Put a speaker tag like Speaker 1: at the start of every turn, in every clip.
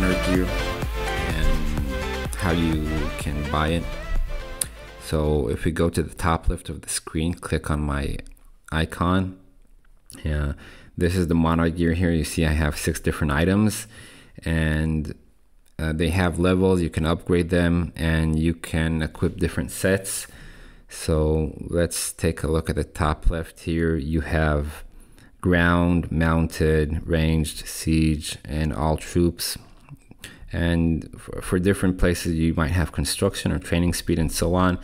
Speaker 1: monarch gear and how you can buy it. So if we go to the top left of the screen, click on my icon. Yeah, this is the monarch gear here. You see I have six different items and uh, they have levels. You can upgrade them and you can equip different sets. So let's take a look at the top left here. You have ground, mounted, ranged, siege, and all troops. And for, for, different places, you might have construction or training speed and so on.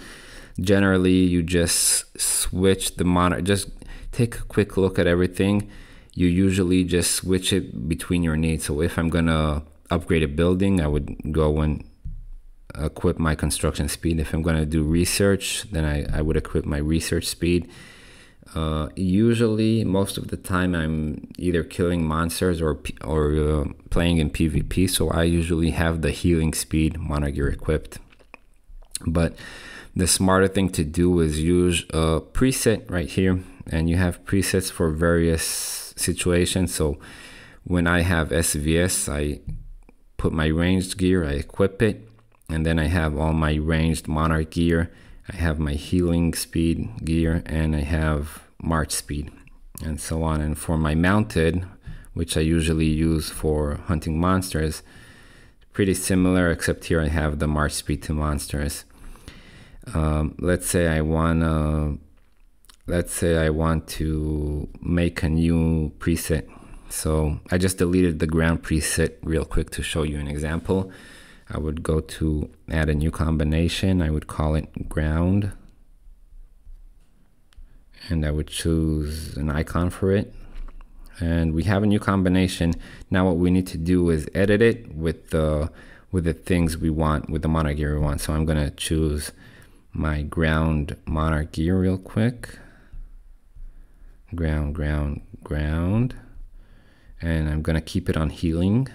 Speaker 1: Generally, you just switch the monarch, just take a quick look at everything. You usually just switch it between your needs. So if I'm gonna upgrade a building, I would go and equip my construction speed. If I'm going to do research, then I, I would equip my research speed. Uh, usually, most of the time, I'm either killing monsters or or uh, playing in PvP. So I usually have the healing speed monarch equipped. But the smarter thing to do is use a preset right here, and you have presets for various situations. So when I have SVS, I put my ranged gear, I equip it and then I have all my ranged monarch gear. I have my healing speed gear and I have march speed and so on. And for my mounted, which I usually use for hunting monsters, pretty similar except here I have the march speed to monsters. Um, let's say I want to let's say I want to make a new preset. So I just deleted the ground preset real quick to show you an example. I would go to add a new combination. I would call it ground. And I would choose an icon for it. And we have a new combination. Now what we need to do is edit it with the with the things we want, with the monarch gear we want. So I'm gonna choose my ground monarch gear real quick. Ground, ground, ground. And I'm gonna keep it on healing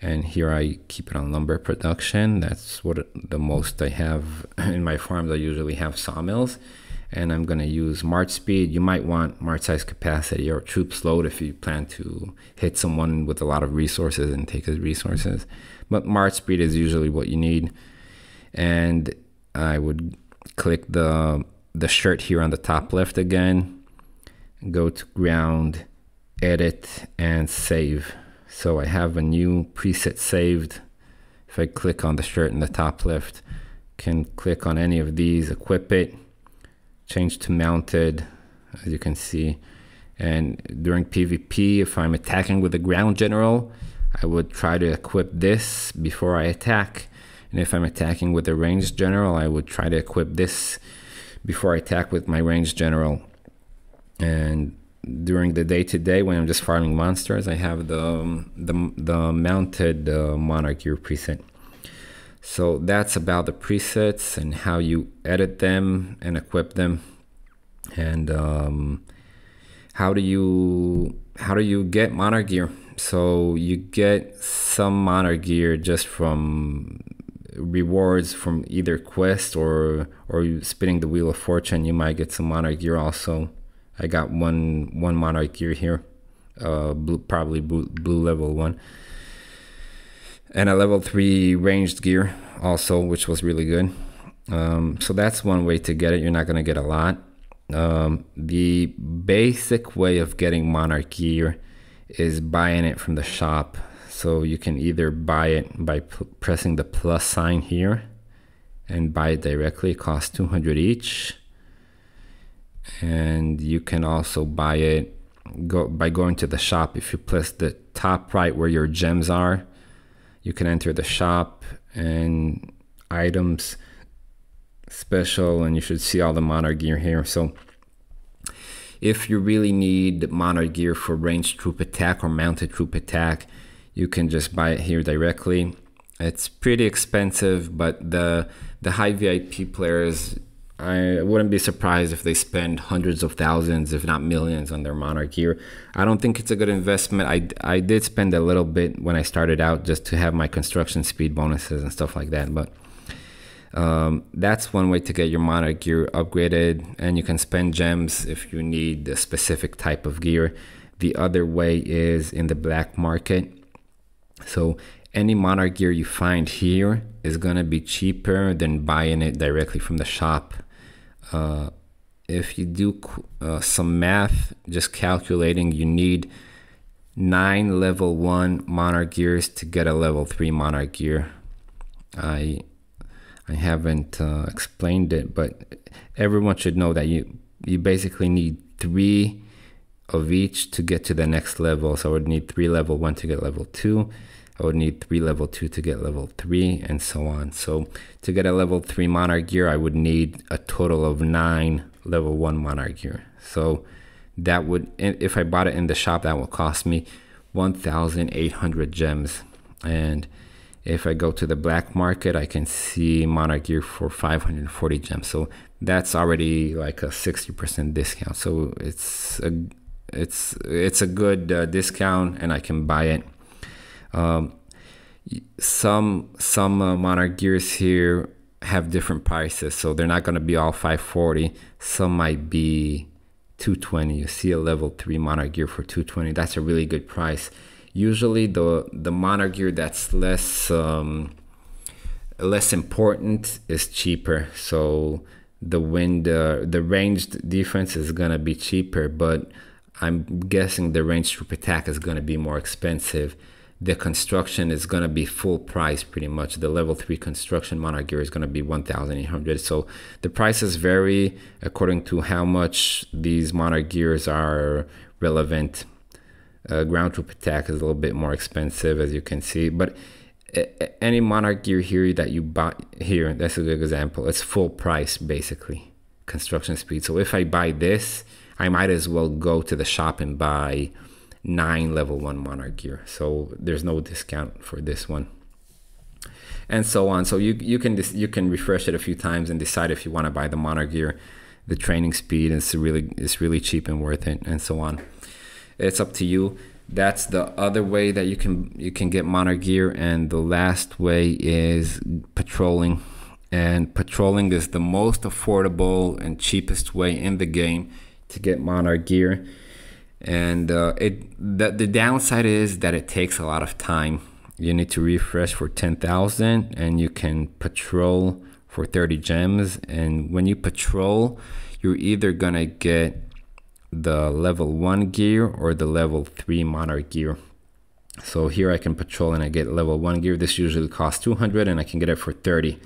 Speaker 1: and here I keep it on lumber production. That's what the most I have in my farms. I usually have sawmills, and I'm going to use march speed. You might want march size capacity or troops load if you plan to hit someone with a lot of resources and take his resources. But march speed is usually what you need, and I would click the the shirt here on the top left again, go to ground, edit, and save. So I have a new preset saved. If I click on the shirt in the top left, can click on any of these, equip it, change to mounted, as you can see. And during PvP, if I'm attacking with a ground general, I would try to equip this before I attack. And if I'm attacking with a ranged general, I would try to equip this before I attack with my ranged general. And during the day to day when I'm just farming monsters, I have the um, the, the mounted uh, monarch gear preset. So that's about the presets and how you edit them and equip them, and um, how do you how do you get monarch gear? So you get some monarch gear just from rewards from either quest or or spinning the wheel of fortune. You might get some monarch gear also I got one one monarch gear here, uh, blue, probably blue, blue level one, and a level three ranged gear also, which was really good. Um, so that's one way to get it. You're not gonna get a lot. Um, the basic way of getting monarch gear is buying it from the shop. So you can either buy it by pressing the plus sign here and buy it directly. It costs 200 each and you can also buy it go by going to the shop. If you press the top right where your gems are you can enter the shop and items special and you should see all the monarch gear here. So if you really need monarch gear for ranged troop attack or mounted troop attack you can just buy it here directly. It's pretty expensive but the the high vip players I wouldn't be surprised if they spend hundreds of thousands, if not millions, on their Monarch gear. I don't think it's a good investment. I, I did spend a little bit when I started out just to have my construction speed bonuses and stuff like that. But um, that's one way to get your Monarch gear upgraded. And you can spend gems if you need a specific type of gear. The other way is in the black market. So any monarch gear you find here is gonna be cheaper than buying it directly from the shop. Uh, if you do uh, some math, just calculating, you need nine level one monarch gears to get a level three monarch gear. I I haven't uh, explained it, but everyone should know that you you basically need three of each to get to the next level. So I would need three level one to get level two. I would need three level two to get level three, and so on. So to get a level three monarch gear, I would need a total of nine level one monarch gear. So that would, if I bought it in the shop, that would cost me 1,800 gems. And if I go to the black market, I can see monarch gear for 540 gems. So that's already like a 60% discount. So it's a it's it's a good uh, discount, and I can buy it. Um, some some uh, monarch gears here have different prices, so they're not going to be all 540. Some might be 220. You see a level three monarch gear for 220. That's a really good price. Usually the the monarch gear that's less um, less important is cheaper. So the wind uh, the ranged defense is gonna be cheaper, but I'm guessing the ranged troop attack is gonna be more expensive the construction is going to be full price pretty much. The level 3 construction monarch gear is going to be 1800 So the prices vary according to how much these monarch gears are relevant. Uh, ground troop attack is a little bit more expensive as you can see, but any monarch gear here that you buy here, that's a good example. It's full price basically, construction speed. So if I buy this, I might as well go to the shop and buy nine level one monarch gear. So there's no discount for this one. And so on. So you you can you can refresh it a few times and decide if you want to buy the monarch gear. The training speed is really it's really cheap and worth it, and so on. It's up to you. That's the other way that you can you can get monarch gear, and the last way is patrolling. And patrolling is the most affordable and cheapest way in the game to get monarch gear and uh, it the, the downside is that it takes a lot of time. You need to refresh for 10,000 and you can patrol for 30 gems. And when you patrol you're either gonna get the level 1 gear or the level 3 monarch gear. So here I can patrol and I get level 1 gear. This usually costs 200 and I can get it for 30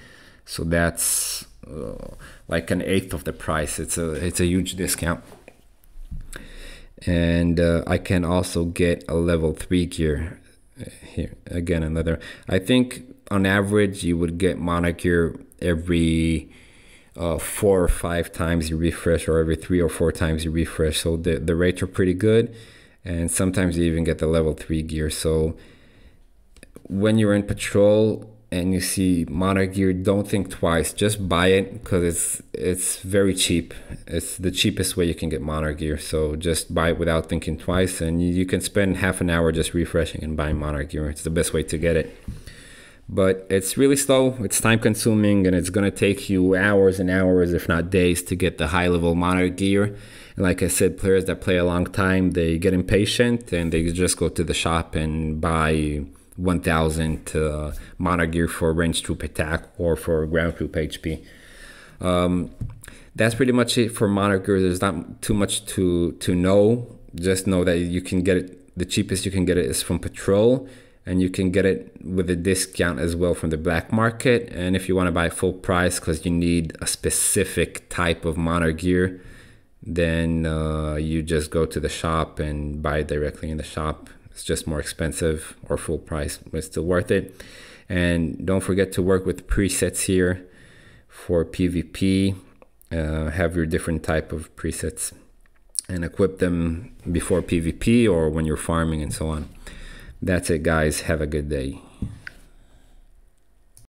Speaker 1: so that's uh, like an eighth of the price. It's a it's a huge discount and uh, I can also get a level 3 gear here again another I think on average you would get gear every uh, four or five times you refresh or every three or four times you refresh. So the, the rates are pretty good and sometimes you even get the level 3 gear. So when you're in patrol and you see monarch gear, don't think twice. Just buy it because it's it's very cheap. It's the cheapest way you can get monarch gear. So just buy it without thinking twice, and you, you can spend half an hour just refreshing and buying monarch gear. It's the best way to get it. But it's really slow. It's time consuming, and it's gonna take you hours and hours, if not days, to get the high level monarch gear. And like I said, players that play a long time, they get impatient and they just go to the shop and buy 1000 uh, gear for range troop attack or for ground troop HP. Um, that's pretty much it for monarch gear. There's not too much to to know. Just know that you can get it. The cheapest you can get it is from Patrol, and you can get it with a discount as well from the black market. And if you want to buy full price because you need a specific type of monarch gear, then uh, you just go to the shop and buy it directly in the shop it's just more expensive or full price, but it's still worth it. And don't forget to work with presets here for PvP. Uh, have your different type of presets and equip them before PvP or when you're farming and so on. That's it, guys. Have a good day.